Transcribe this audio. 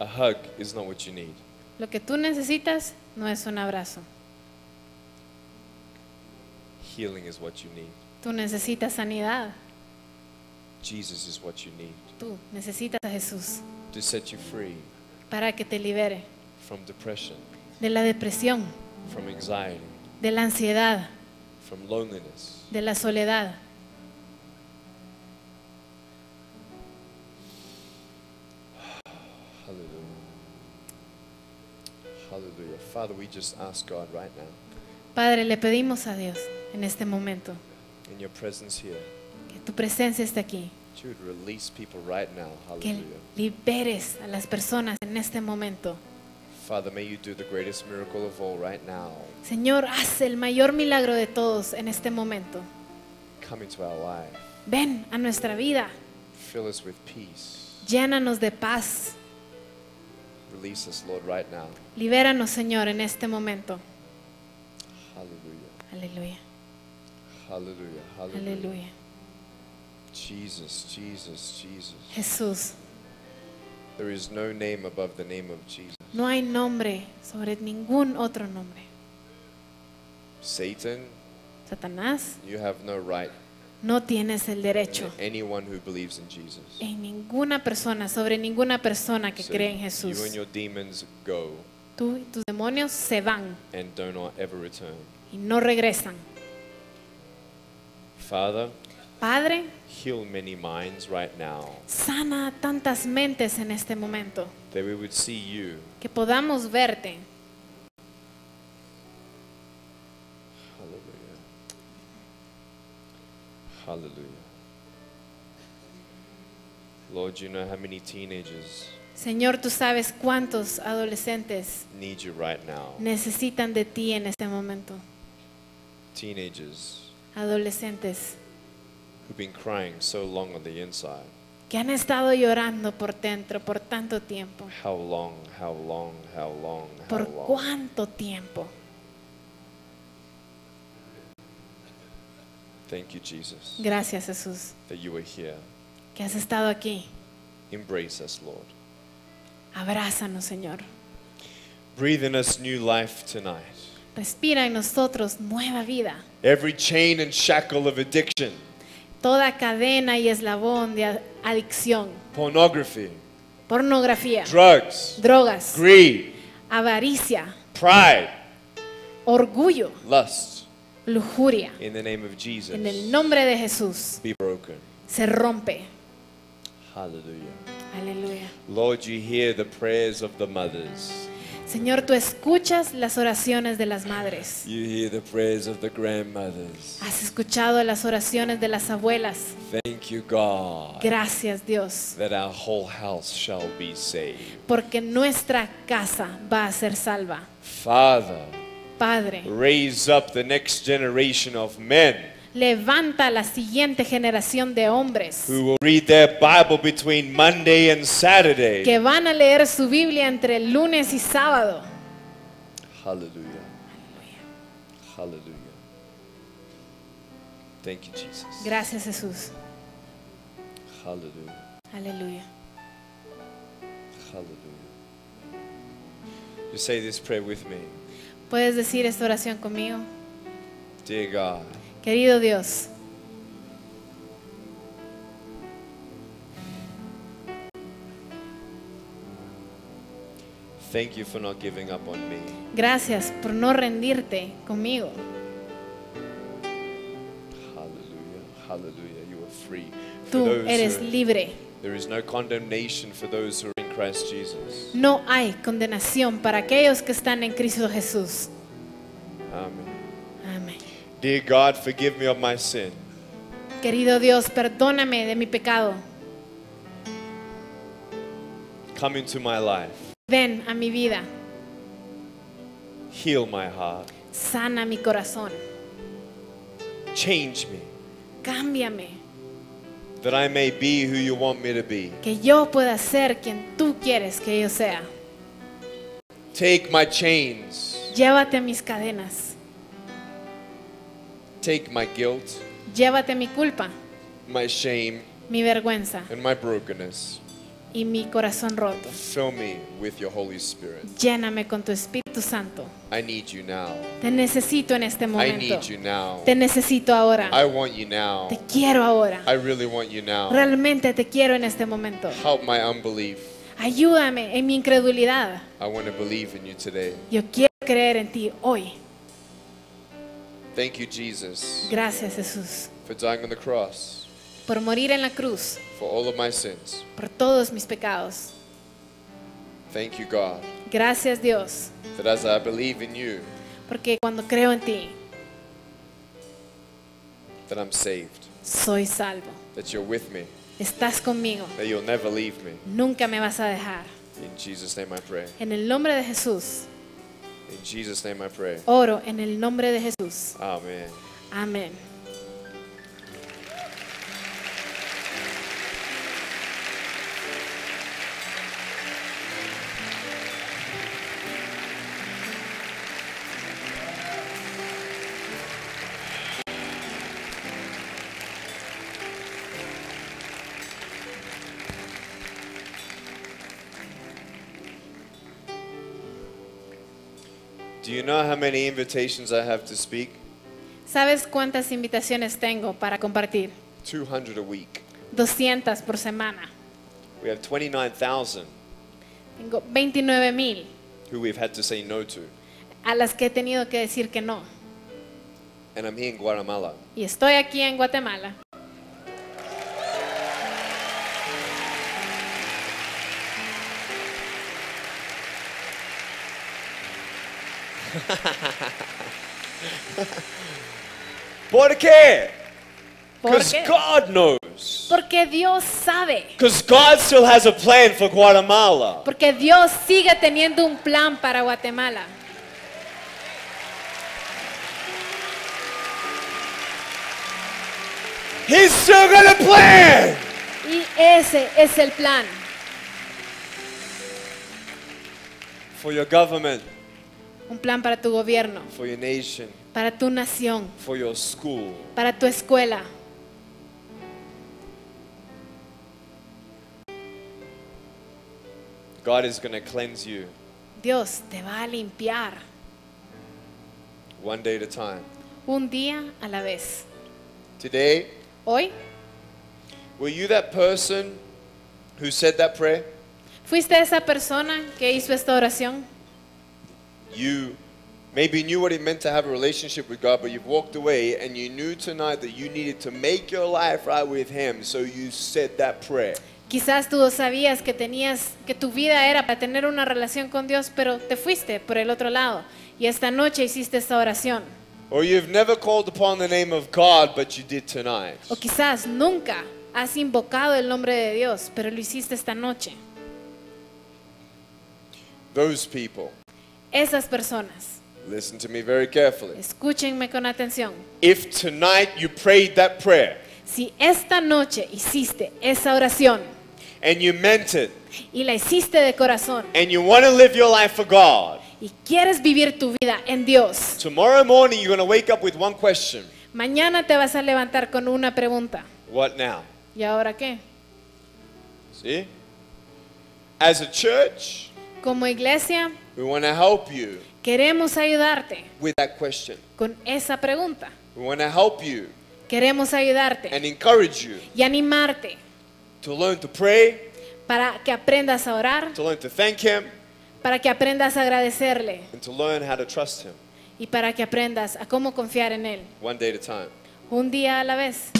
A hug is not what you need. Lo que tú necesitas no es un abrazo. Healing is what you need. Tú necesitas sanidad. Jesus is what you need Tú necesitas a Jesús to set you free para que te libere from depression, de la depresión, from anxiety, de la ansiedad, from loneliness. de la soledad. Hallelujah. Hallelujah. Father, we just ask God right now, Padre, le pedimos a Dios en este momento in your presence here, que tu presencia esté aquí, that you would release people right now. que Hallelujah. liberes a las personas en este momento. Father, may you do the greatest miracle of all right now. Señor, haz el mayor milagro de todos en este momento. Come into our life. Ven a nuestra vida, Fill us with peace. llénanos de paz, Release us, Lord, right now. libéranos, Señor, en este momento. Hallelujah. Aleluya, Hallelujah. Hallelujah. aleluya. Jesus, Jesus, Jesus. Jesús, There is no name above the name of Jesus. no hay nombre sobre ningún otro nombre. Satan, Satanás, you have no right no tienes el derecho anyone who believes in Jesus. en ninguna persona, sobre ninguna persona que So cree en You Jesús. and your demons go Tú y tus demonios se van and do not ever return. y no regresan. Father, Padre, heal many minds right now sana tantas mentes en este momento, that we would see you. que podamos verte. Hallelujah. Hallelujah. Lord, you know how many teenagers Señor, tú sabes cuántos adolescentes need you right now. necesitan de ti en este momento. Teenagers Adolescentes who've been crying so long on the inside. que han estado llorando por dentro por tanto tiempo. How long, how long, how long, how ¿Por long? cuánto tiempo? Thank you, Jesus, Gracias Jesús, that you are here. que has estado aquí. Embrace us, Lord. Abrázanos, Señor. Breathe in us new life tonight. Respira en nosotros nueva vida. Every chain and shackle of addiction, Toda cadena y eslabón de a- adicción, pornography, pornografía, drugs, drogas, greed, avaricia, pride, orgullo, lust, lujuria, in the name of Jesus, en el nombre de Jesús be broken. se rompe. Hallelujah. Aleluya. Lord, you hear the prayers of the mothers. Señor, tú escuchas las oraciones de las madres. You hear the prayers of the grandmothers. Has escuchado las oraciones de las abuelas. Thank you, God, Gracias, Dios, that our whole house shall be saved. porque nuestra casa va a ser salva. Father, Padre, raise up the next generation of men levanta la siguiente generación de hombres who will read their Bible between Monday and Saturday. que van a leer su Biblia entre el lunes y sábado. Hallelujah. Hallelujah. Thank you, Jesus. Gracias, Jesús. Hallelujah. Aleluya. Hallelujah. You say this prayer with me. ¿Puedes decir esta oración conmigo? Dear God, Querido Dios, thank you for not giving up on me. gracias por no rendirte conmigo. Hallelujah. Hallelujah. You are free. For Tú those eres who- libre. there is no condemnation for those who are Christ Jesus. No hay condenación para aquellos que están en Cristo Jesús. Amen. Amén. Dear God, forgive me of my sin. Querido Dios, perdóname de mi pecado. Come into my life. Ven a mi vida. Heal my heart. Sana mi corazón. Change me Cámbiame. That I may be who you want me to be. Que yo pueda ser quien tú quieres que yo sea. Take my chains. Llévate mis cadenas. Take my guilt, Llévate mi culpa, my shame, mi vergüenza and my brokenness. Y mi corazón roto. Fill me with your Holy Spirit. Lléname con tu Espíritu Santo. I need you now. Te necesito en este I momento. need you now. Te necesito ahora. I want you now. Te quiero ahora. I really want you now. Realmente te quiero en este momento. Help my unbelief. Ayúdame en mi incredulidad. I want to believe in you today. Yo quiero creer en ti hoy. Thank you, Jesus, Gracias Jesús for dying on the cross por morir en la cruz, for all of my sins. por todos mis pecados. Thank you, God, Gracias Dios, that as I believe in you, porque cuando creo en ti, that I'm saved, soy salvo. that you're with me, Estás conmigo. that you'll never leave me. Nunca me vas a dejar. In Jesus' name I pray. En el nombre de Jesús, In Jesus' name I pray. oro en el nombre de Jesús. Amen. Amén. Do you know how many invitations I have to speak? ¿Sabes cuántas invitaciones tengo para compartir? 200 a week. 200 por semana. We have 29,000 Tengo 29 mil who we've had to say no to. a las que he tenido que decir que no. And I'm here in Guatemala. Y estoy aquí en Guatemala. ¿Por qué? ¿Por Because qué? God knows. Porque Dios sabe. Because God still has a plan for Guatemala. Porque Dios sigue teniendo un plan para Guatemala. He's still got a plan. Y ese es el plan For your government, un plan para tu gobierno, for your nation, para tu nación, for your school. para tu escuela. God is going to cleanse you Dios te va a limpiar one day at a time. un día a la vez. Today, Hoy, were you that person who said that prayer? ¿fuiste esa persona que hizo esta oración? You maybe knew what it meant to have a relationship with God, but you've walked away and you knew tonight that you needed to make your life right with Him, so you said that prayer. Quizás tú sabías que tenías que tu vida era para tener una relación con Dios, pero te fuiste por el otro lado y esta noche hiciste esta oración. Or you've never called upon the name of God, but you did tonight. O quizás nunca has invocado el nombre de Dios, pero lo hiciste esta noche. Those people, Esas personas, listen to me very carefully. escúchenme con atención. If tonight you prayed that prayer Si esta noche hiciste esa oración and you meant it y la hiciste de corazón and you want to live your life for God, y quieres vivir tu vida en Dios, tomorrow morning you're going to wake up with one question mañana te vas a levantar con una pregunta. What now? ¿Y ahora qué? See? As a church, Como iglesia we want to help you queremos ayudarte with that question. con esa pregunta. We want to help you Queremos ayudarte and encourage you y animarte to learn to pray, para que aprendas a orar, to learn to thank Him, para que aprendas a agradecerle and to learn how to trust Him y para que aprendas a cómo confiar en Él. one day at a time. Un día a la vez.